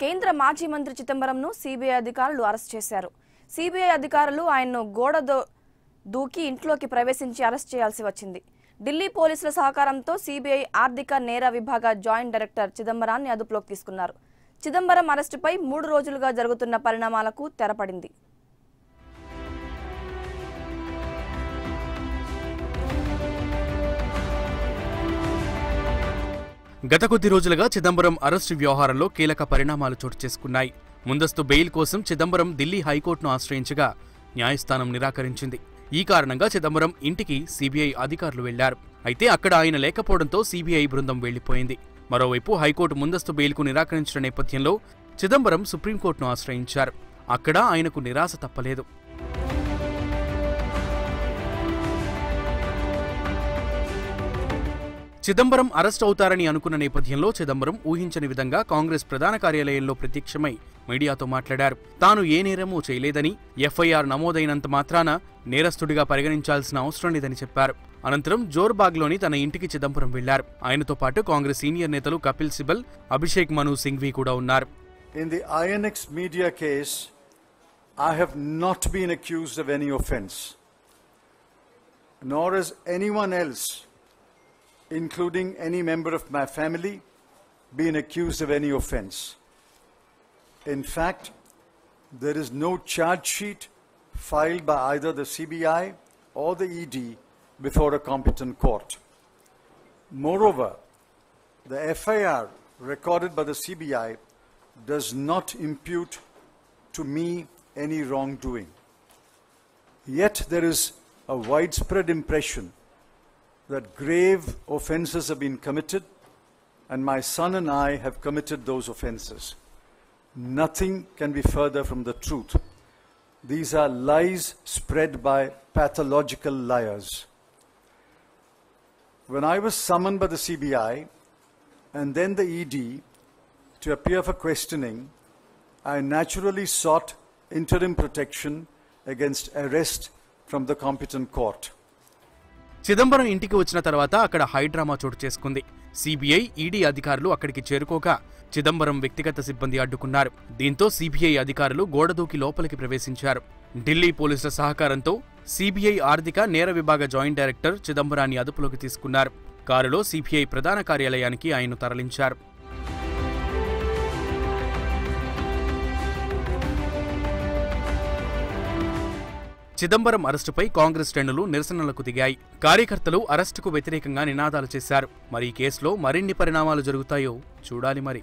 కేంద్ర మాజీ మంత్రి చిదంబరంను సిబిఐ అధికారులు అరెస్ట్ చేశారు. సిబిఐ అధికారులు ఆయన్ను గోడ దో- దూకి ఇంట్లోకి ప్రవేశించి అరెస్ట్ చేయాల్సి వచ్చింది. ఢిల్లీ పోలీసుల సహకారంతో సిబిఐ ఆర్థిక నేర విభాగ జాయింట్ డైరెక్టర్ చిదంబరాన్ని అదుపులోకి తీసుకున్నారు. చిదంబరం అరెస్టుపై మూడు రోజులుగా జరుగుతున్న పరిణామాలకు తెరపడింది. గత కొద్ది రోజులుగా చిదంబరం అరెస్టు వ్యవహారంలో కీలక పరిణామాలు చోటు చేసుకున్నాయి. ముందస్తు బెయిల్ కోసం చిదంబరం ఢిల్లీ హైకోర్టును ఆశ్రయించగా న్యాయస్థానం నిరాకరించింది. ఈ కారణంగా చిదంబరం ఇంటికి సిబిఐ అధికారులు వెళ్ళారు. అయితే అక్కడ ఆయన లేకపోవడంతో సిబిఐ బృందం వెళ్ళిపోయింది. మరోవైపు హైకోర్టు ముందస్తు బెయిల్కు నిరాకరించిన నేపథ్యంలో చిదంబరం సుప్రీంకోర్టును ఆశ్రయించారు. అక్కడ ఆయనకు నిరాశ తప్పలేదు. చిదంబరం అరెస్ట్ అవుతారని అనుకున్న నేపథ్యంలో చిదంబరం ఊహించని విధంగా కాంగ్రెస్ ప్రధాన కార్యాలయంలో ప్రత్యక్షమై మీడియాతో మాట్లాడారు. తాను ఏ నేరమూ చేయలేదని ఎఫ్ఐఆర్ నమోదైనంత మాత్రాన నేరస్తుడిగా పరిగణించాల్సిన అవసరం లేదని చెప్పారు. అనంతరం జోర్బాగ్లోని తన ఇంటికి చిదంబరం వెళ్ళారు. ఆయనతో పాటు కాంగ్రెస్ సీనియర్ నేతలు కపిల్ సిబల్ అభిషేక్ మను సింఘ్వి కూడా ఉన్నారు. In the INX media case I have not been accused of any offense, nor is anyone else including any member of my family, been accused of any offense. In fact, there is no charge sheet filed by either the CBI or the ED before a competent court. Moreover, the FIR recorded by the CBI does not impute to me any wrongdoing. Yet there is a widespread impression that grave offences have been committed, and my son and I have committed those offences. Nothing can be further from the truth. These are lies spread by pathological liars. When I was summoned by the CBI and then the ED to appear for questioning, I naturally sought interim protection against arrest from the competent court. Chidambaram ఇంటికి వచ్చిన తర్వాత అక్కడ high drama చోటు చేసుకుంది. CBI ED అధికారులు అక్కడికి చేరుకోగా చిదంబరం వ్యక్తిగత సిబ్బంది అడ్డుకున్నారు. దీంతో సిబిఐ అధికారులు గోడదూకి లోపలికి ప్రవేశించారు. ఢిల్లీ పోలీసుల సహకారంతో సిబిఐ ఆర్థిక నేర విభాగ జాయింట్ డైరెక్టర్ చిదంబరాన్ని అదుపులోకి తీసుకున్నారు. కారులో సిబిఐ ప్రధాన కార్యాలయానికి ఆయన్ను తరలించారు. చిదంబరం అరెస్టుపై కాంగ్రెస్ శ్రేణులు నిరసనలకు దిగాయి. కార్యకర్తలు అరెస్టుకు వ్యతిరేకంగా నినాదాలు చేశారు. మరి ఈ కేసులో మరిన్ని పరిణామాలు జరుగుతాయో చూడాలి మరి.